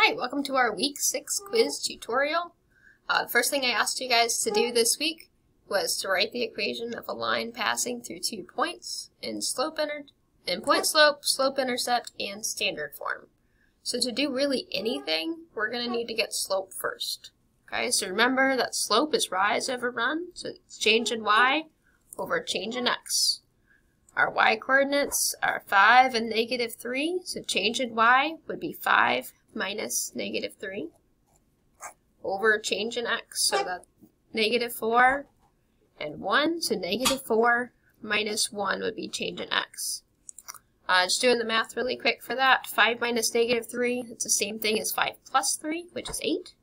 Hi, welcome to our week six quiz tutorial. Uh, the first thing I asked you guys to do this week was to write the equation of a line passing through two points in slope inter in point slope, slope intercept, and standard form. So to do really anything, we're going to need to get slope first. Okay, so remember that slope is rise over run, so it's change in y over change in x. Our y coordinates are 5 and negative 3, so change in y would be 5 minus negative 3 over change in x, so that negative 4 and 1, so negative 4 minus 1 would be change in x. Uh, just doing the math really quick for that, 5 minus negative 3, it's the same thing as 5 plus 3, which is 8.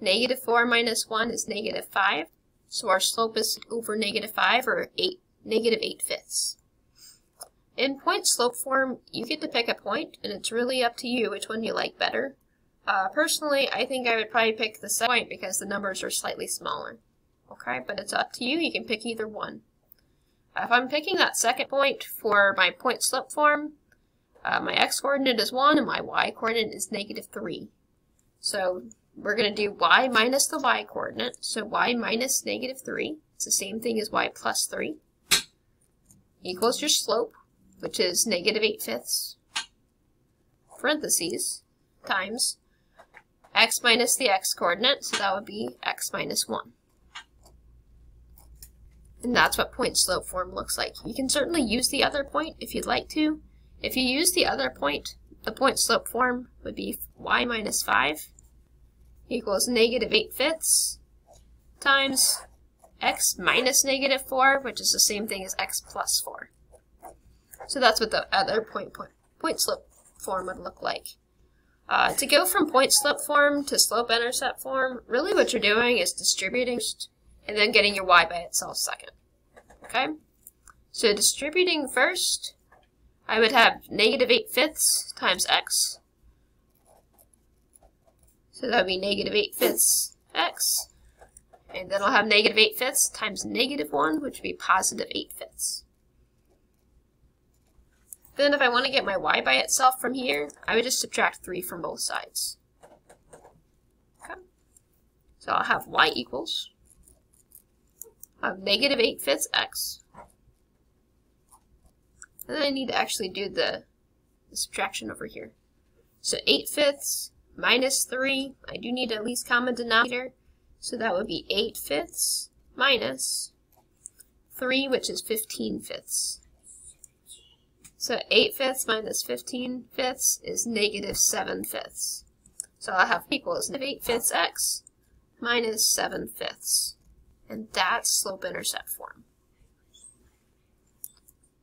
Negative 4 minus 1 is negative 5, so our slope is over negative 5, or 8, negative 8 fifths. In point slope form, you get to pick a point, and it's really up to you which one you like better. Uh, personally, I think I would probably pick the second point because the numbers are slightly smaller. Okay, but it's up to you. You can pick either one. Uh, if I'm picking that second point for my point slope form, uh, my x-coordinate is 1 and my y-coordinate is negative 3. So we're going to do y minus the y-coordinate. So y minus negative 3. It's the same thing as y plus 3. Equals your slope which is negative 8 fifths, parentheses, times x minus the x coordinate, so that would be x minus 1. And that's what point slope form looks like. You can certainly use the other point if you'd like to. If you use the other point, the point slope form would be y minus 5 equals negative 8 fifths times x minus negative 4, which is the same thing as x plus 4. So that's what the other point, point, point slope form would look like. Uh, to go from point slope form to slope intercept form, really what you're doing is distributing and then getting your y by itself second. Okay? So distributing first, I would have negative 8 fifths times x. So that would be negative 8 fifths x. And then I'll have negative 8 fifths times negative 1, which would be positive 8 fifths. Then if I want to get my y by itself from here, I would just subtract 3 from both sides. Okay. So I'll have y equals of negative 8 fifths x. And then I need to actually do the, the subtraction over here. So 8 fifths minus 3, I do need a least common denominator, so that would be 8 fifths minus 3, which is 15 fifths. So 8 fifths minus 15 fifths is negative 7 fifths. So I'll have equals negative 8 fifths x minus 7 fifths. And that's slope-intercept form.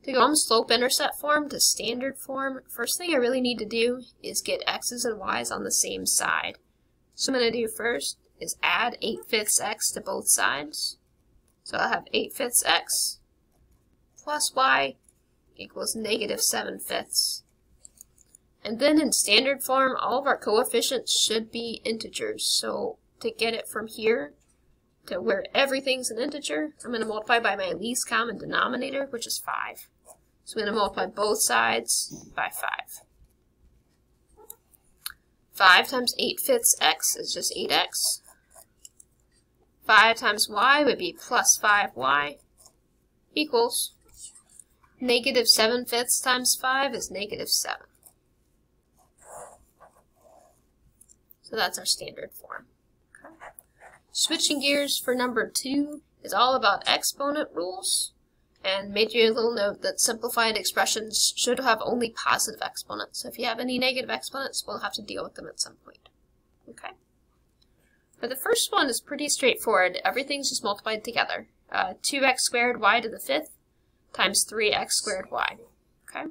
To go from slope-intercept form to standard form, first thing I really need to do is get x's and y's on the same side. So what I'm going to do first is add 8 fifths x to both sides. So I'll have 8 fifths x plus y equals negative 7 fifths. And then in standard form, all of our coefficients should be integers. So to get it from here to where everything's an integer, I'm going to multiply by my least common denominator, which is 5. So I'm going to multiply both sides by 5. 5 times 8 fifths x is just 8x. 5 times y would be plus 5y equals Negative 7 fifths times 5 is negative 7. So that's our standard form. Okay. Switching gears for number 2 is all about exponent rules. And made you a little note that simplified expressions should have only positive exponents. So if you have any negative exponents, we'll have to deal with them at some point. Okay. But the first one is pretty straightforward. Everything's just multiplied together. Uh, 2x squared y to the fifth times 3x squared y. Okay?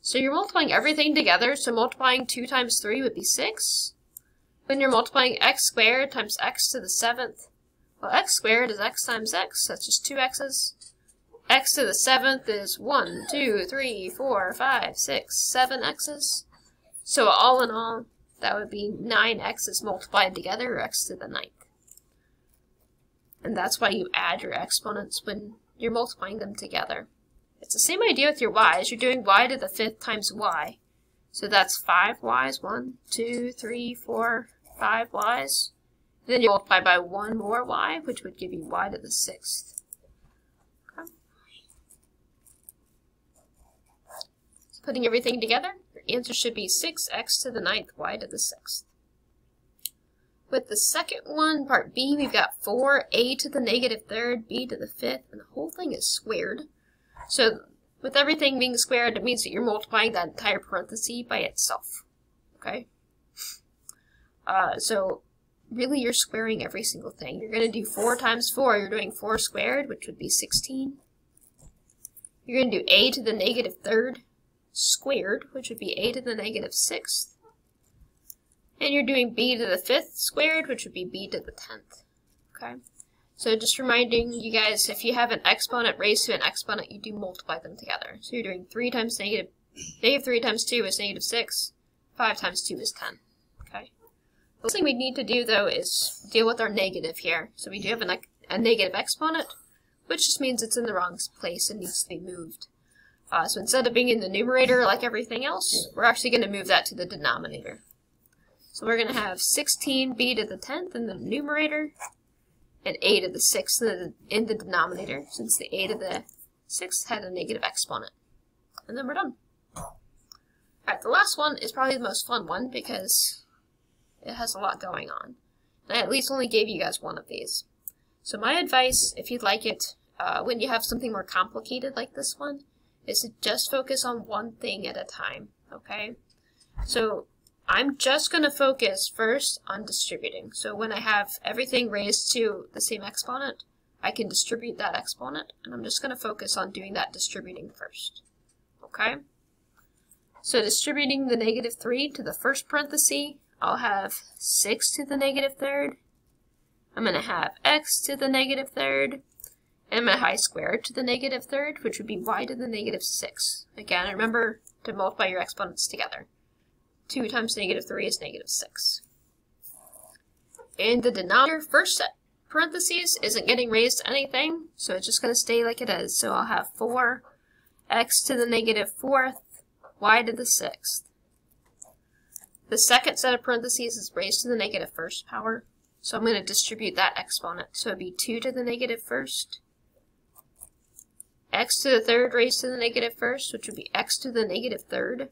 So you're multiplying everything together, so multiplying 2 times 3 would be 6. Then you're multiplying x squared times x to the 7th. Well, x squared is x times x, so that's just 2 x's. x to the 7th is 1, 2, 3, 4, 5, 6, 7 x's. So all in all, that would be 9 x's multiplied together, or x to the 9th. And that's why you add your exponents when you're multiplying them together. It's the same idea with your y's. You're doing y to the fifth times y. So that's 5 y's. 1, 2, 3, 4, 5 y's. Then you multiply by 1 more y, which would give you y to the 6th. Okay. So putting everything together, your answer should be 6x to the ninth y to the 6th. With the second one, part B, we've got 4a to the negative third, b to the fifth, and the whole thing is squared. So with everything being squared, it means that you're multiplying that entire parenthesis by itself. Okay? Uh, so really you're squaring every single thing. You're going to do 4 times 4. You're doing 4 squared, which would be 16. You're going to do a to the negative third squared, which would be a to the negative sixth. And you're doing b to the fifth squared, which would be b to the tenth. Okay? So just reminding you guys, if you have an exponent raised to an exponent, you do multiply them together. So you're doing 3 times negative, negative 3 times 2 is negative 6, 5 times 2 is 10. Okay? The last thing we need to do, though, is deal with our negative here. So we do have a negative exponent, which just means it's in the wrong place and needs to be moved. Uh, so instead of being in the numerator like everything else, we're actually going to move that to the denominator. So we're going to have 16b to the 10th in the numerator, and a to the 6th in the, in the denominator, since the a to the 6th had a negative exponent. And then we're done. Alright, the last one is probably the most fun one, because it has a lot going on. And I at least only gave you guys one of these. So my advice, if you'd like it, uh, when you have something more complicated like this one, is to just focus on one thing at a time, okay? So I'm just going to focus first on distributing. So when I have everything raised to the same exponent, I can distribute that exponent, and I'm just going to focus on doing that distributing first, okay? So distributing the negative 3 to the first parenthesis, I'll have 6 to the negative third. I'm going to have x to the negative third and my y square to the negative third, which would be y to the negative 6. Again, remember to multiply your exponents together. 2 times negative 3 is negative 6. And the denominator, first set parentheses, isn't getting raised to anything, so it's just going to stay like it is. So I'll have 4 x to the negative 4th, y to the 6th. The second set of parentheses is raised to the negative first power, so I'm going to distribute that exponent. So it'd be 2 to the negative first, x to the third raised to the negative first, which would be x to the negative third.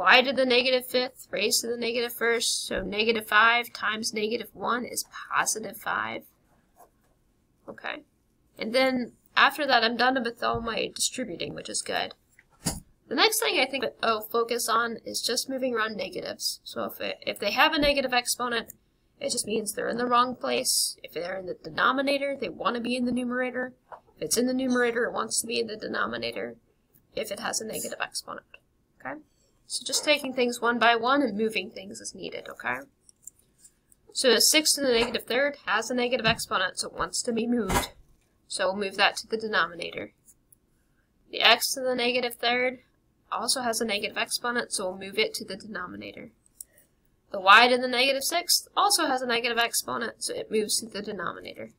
Y to the negative fifth raised to the negative first, so negative 5 times negative 1 is positive 5. Okay. And then after that, I'm done with all my distributing, which is good. The next thing I think I'll focus on is just moving around negatives. So if, it, if they have a negative exponent, it just means they're in the wrong place. If they're in the denominator, they want to be in the numerator. If it's in the numerator, it wants to be in the denominator if it has a negative exponent. Okay? So just taking things one by one and moving things as needed, okay? So a 6 to the negative third has a negative exponent, so it wants to be moved. So we'll move that to the denominator. The x to the negative third also has a negative exponent, so we'll move it to the denominator. The y to the negative sixth also has a negative exponent, so it moves to the denominator.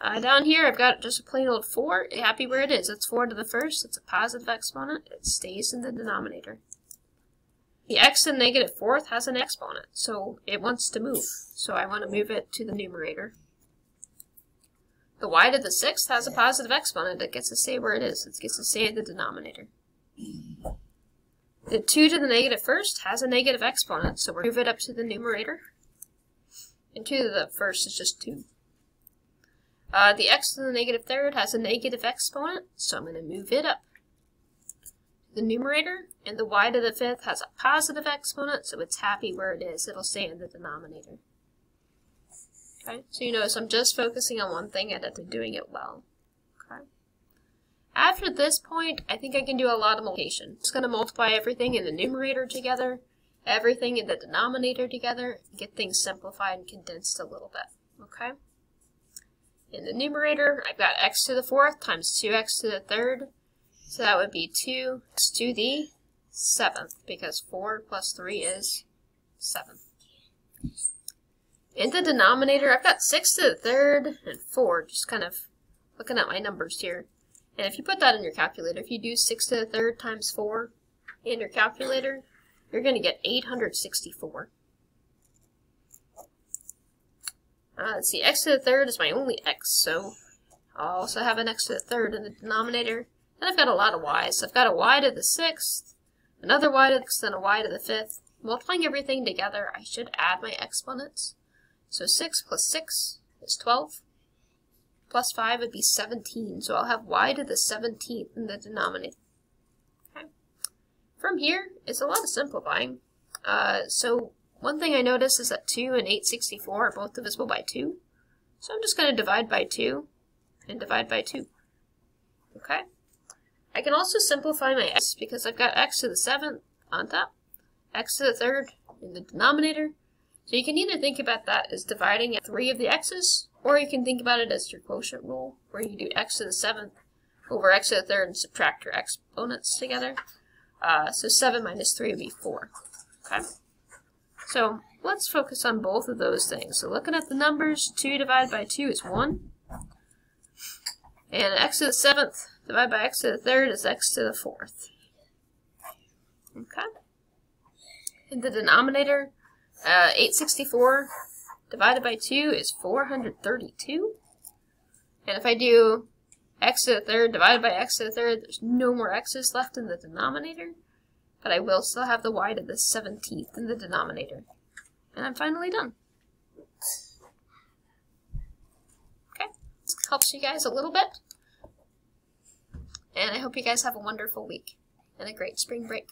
Uh, down here, I've got just a plain old 4. Happy where it is. It's 4 to the first. It's a positive exponent. It stays in the denominator. The x in negative fourth has an exponent, so it wants to move. So I want to move it to the numerator. The y to the sixth has a positive exponent. It gets to stay where it is. It gets to stay in the denominator. The 2 to the negative first has a negative exponent, so we move it up to the numerator. And 2 to the first is just 2. Uh, the x to the negative third has a negative exponent, so I'm going to move it up. The numerator, and the y to the fifth has a positive exponent, so it's happy where it is. It'll stay in the denominator. Okay, so you notice I'm just focusing on one thing and I'm doing it well. Okay. After this point, I think I can do a lot of multiplication. It's going to multiply everything in the numerator together, everything in the denominator together, get things simplified and condensed a little bit. Okay? In the numerator, I've got x to the fourth times 2x to the third. So that would be 2x to the seventh, because 4 plus 3 is 7. In the denominator, I've got 6 to the third and 4, just kind of looking at my numbers here. And if you put that in your calculator, if you do 6 to the third times 4, in your calculator, you're going to get 864. Uh, let's see, x to the third is my only x, so I'll also have an x to the third in the denominator. Then I've got a lot of y's. So I've got a y to the sixth, another y to the sixth, and a y to the fifth. Multiplying everything together, I should add my exponents. So 6 plus 6 is 12. Plus 5 would be 17, so I'll have y to the 17th in the denominator. Okay. From here, it's a lot of simplifying. Uh, so one thing I notice is that 2 and 864 are both divisible by 2. So I'm just going to divide by 2 and divide by 2. Okay? I can also simplify my x because I've got x to the 7th on top, x to the 3rd in the denominator. So you can either think about that as dividing three of the x's, or you can think about it as your quotient rule, where you do x to the 7th over x to the 3rd and subtract your exponents together. Uh, so 7 minus 3 would be 4. Okay? So let's focus on both of those things. So looking at the numbers, 2 divided by 2 is 1. And x to the 7th divided by x to the 3rd is x to the 4th. Okay. In the denominator, uh, 864 divided by 2 is 432. And if I do x to the third divided by x to the third, there's no more x's left in the denominator but I will still have the y to the 17th in the denominator. And I'm finally done. Okay, this helps you guys a little bit. And I hope you guys have a wonderful week and a great spring break.